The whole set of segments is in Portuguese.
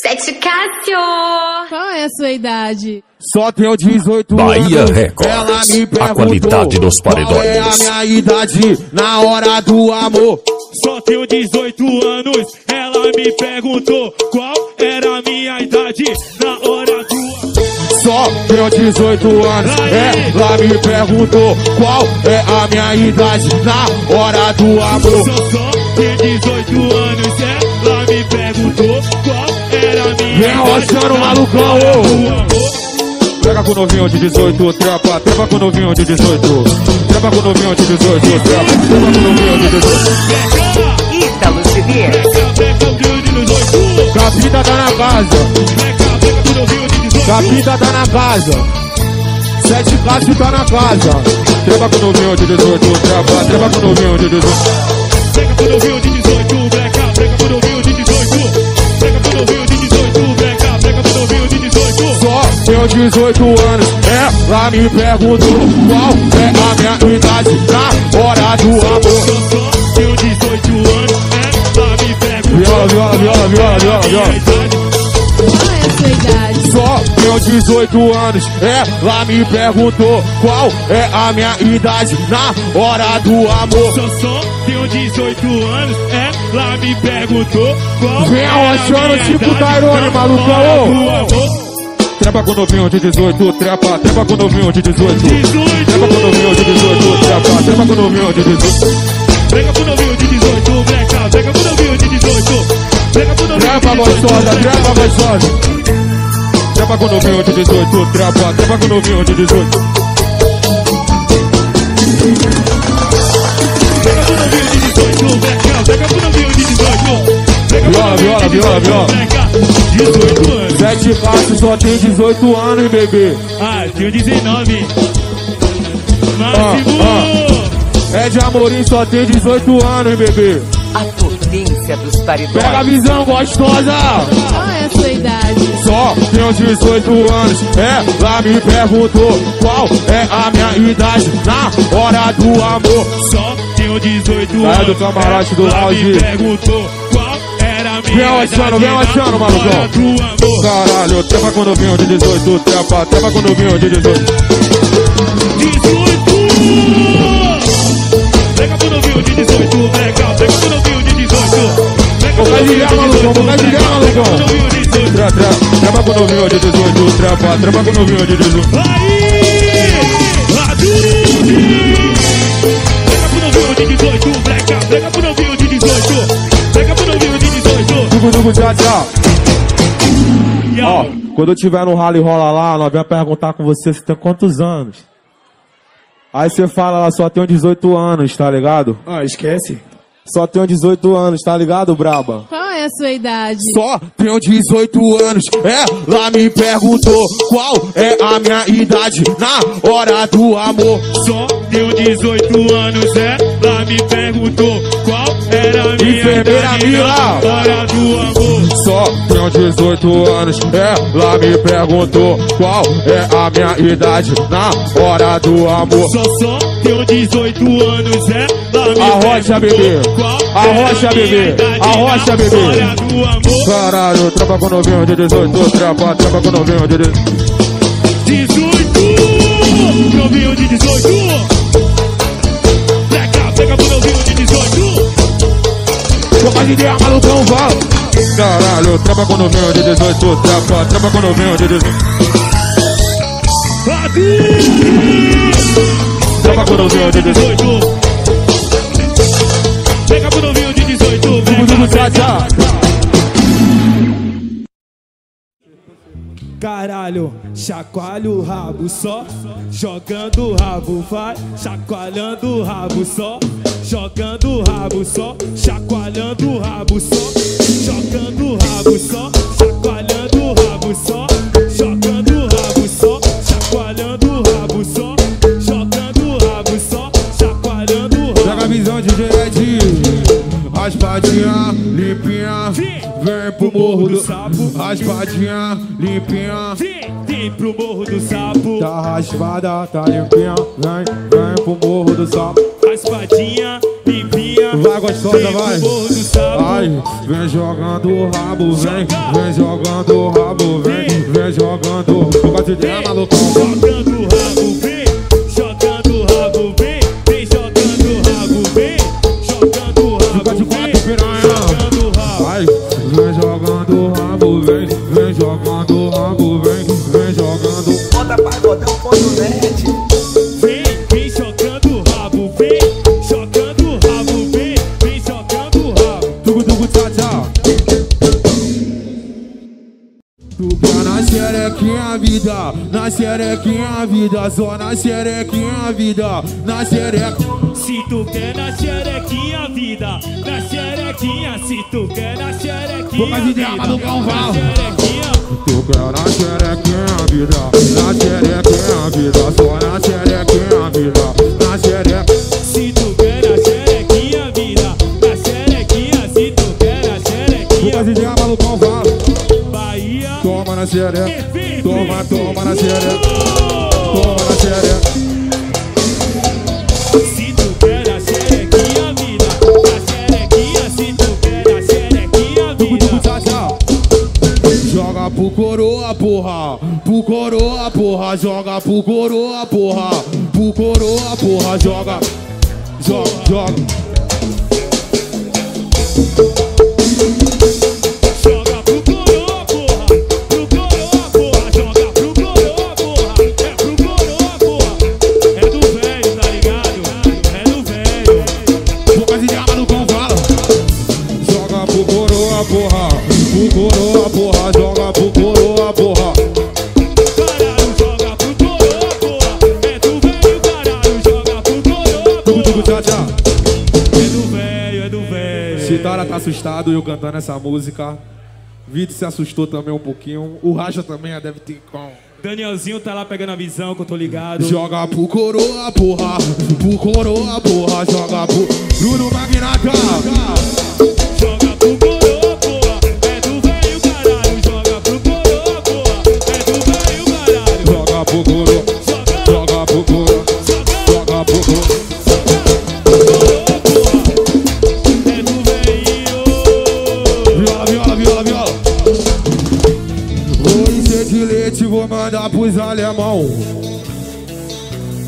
Sexy Cássio! Qual é a sua idade? Só tenho 18 Bahia anos. Records, Ela me a qualidade dos Qual é a paredões. minha idade na hora do amor? Só tenho 18 anos, ela me perguntou qual era a minha idade na hora do Só tenho 18 anos. Ela me perguntou qual é a minha idade na hora do amor. Só só tenho 18 anos, Vem rochando, na malucão. Pega com o novinho de 18, trepa, trepa com o novinho de 18. Trepa com o novinho de 18, trepa, trepa com o novinho de 18. Ítalo o oito. Capita tá na casa, de 18. capita tá na casa. Sete Cássio tá na casa. Trepa com o novinho de 18, trepa, trepa com o novinho de 18. Beca pro novinho de 18, beca, beca pro novinho Só tenho 18 anos, ela me perguntou qual é a minha idade na hora do amor. Só só tenho 18 anos, ela me perguntou. Viola, viola, viola, viola, viola, viola. Qual é a sua idade? Só tenho 18 anos, ela me perguntou qual é a minha idade na hora do amor. Só só tenho 18 anos, ela me perguntou qual Vem era a arrochando minha tipo idade na malucão, hora ô. Trepa com novinho de 18, trepa, trepa com novinho de 18. 18, Trepa com novinho de 18, trepa, trepa com novinho de 18. Pega pro novinho de 18, beca, pega pro novinho de 18. Pega pro novinho Trepa de 18. gostosa, trepa gostosa. Trepa com novinho de 18, trepa, trepa com novinho de 18. Pega pro novinho de 18, beca, pega pro novinho de 18. Pega pro novinho de viola, 18, viola, beca, 18 anos. Sete Cássio só tem 18 anos, bebê. Ah, tenho 19. Ah, Máximo! É de Amorim, só tem 18 anos, bebê. A potência dos paredões. Pega a visão gostosa. Qual é a sua idade? Só tenho 18 anos, ela me perguntou qual é a minha idade na hora do amor. Só tenho 18 Sai anos. do camarote do lounge. me perguntou Vem achando, vem achando, malucão. Caralho, trepa com o novinho de 18, trepa, trepa com o novinho de 18. 18! Pega pro novinho de 18, pega, pega pro novinho de 18. Pega pro Vou ligar, de malucão, 18, vou ligar, malucão. pro novinho de 18. Trepa, trepa, trepa com o novinho de 18, trepa, trepa com o novinho de 18. Aí! Adurite! Pega pro novinho de 18, pega, pega pro novinho de 18. Dugu, tchau, tchau. Ó, quando eu tiver no rally rola lá, nós vamos perguntar com você se tem quantos anos. Aí você fala lá, só tenho 18 anos, tá ligado? Ah, esquece. Só tenho 18 anos, tá ligado, braba? Qual é a sua idade? Só tenho 18 anos, ela me perguntou qual é a minha idade na hora do amor. Só tenho 18 anos, ela me perguntou qual Enfermeira Mila. Só tenho 18 anos, ela me perguntou qual é a minha idade na hora do amor. Só só tenho 18 anos, ela me Arrocha, perguntou bebê. Arrocha, bebê. Arrocha, na bebê. hora do amor. Caralho, trapa com novinho de 18, trapa, trapa com novinho de 18. 18! Novinho de 18! De ideia, malucão, vai! Caralho, trapa com novinho de 18, trapa, trapa com novinho de 18. Trapa com novinho de 18. Pega pro novinho de 18! Dugu, Pega, dugu, tchau, pega. tchau. Caralho, chacoalha o rabo só, jogando o rabo, vai, chacoalhando o rabo só, jogando o rabo só, chacoalhando o rabo só, jogando o rabo só, chacoalhando o rabo só, jogando o rabo só, chacoalhando o rabo só, jogando o rabo só, chacoalhando o rabo. Joga a visão de Ed, raspadinha, limpinha, vem pro morro do sapo, raspadinha, limpinha. vem, pro morro do sapo, Tá raspada, tá limpinha, vem, vem pro morro do sapo. raspadinha. Vai, gostosa, vai. Ai, vem jogando o rabo, vem, vem jogando o rabo, vem, vem jogando. O batidinho é malucão. Jogando o rabo, xerequinha vida, na xerequinha vida, só na xerequinha vida, na xereca. Se tu quer na xerequinha, vida. Na xerequinha, se tu quer na xerequinha. Boca de diabo do xerequinha. Tu quer na xerequinha vida, na xerequinha coroa, porra. Pro coroa, porra. Joga pro coroa, porra. Pro coroa, porra. Joga. Joga, joga. Joga velho. Chitara tá assustado eu cantando essa música. Vitor se assustou também um pouquinho. O Racha também já deve ter com. Danielzinho tá lá pegando a visão que eu tô ligado. Joga pro coroa, porra. Pro coroa, porra. Joga pro Bruno Magnata. Vou mandar pros alemão.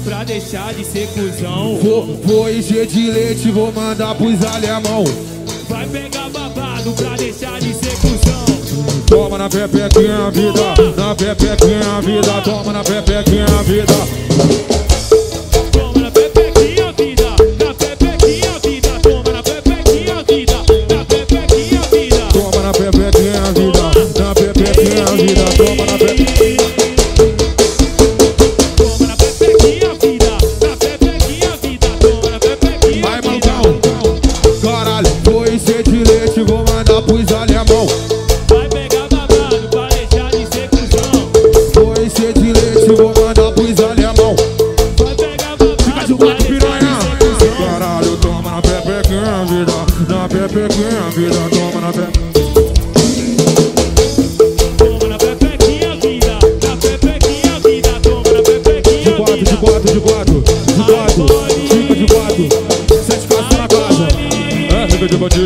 Pra deixar de ser cuzão. Vou, vou encher de leite, vou mandar pros alemão. Vai pegar babado pra deixar de ser cuzão. Toma na pepequinha, vida. Na pepequinha, vida. Toma na pepequinha, vida. Quatro, de quatro, de quatro. Quatro. Fica de quatro. Sete casas na casa. É, de.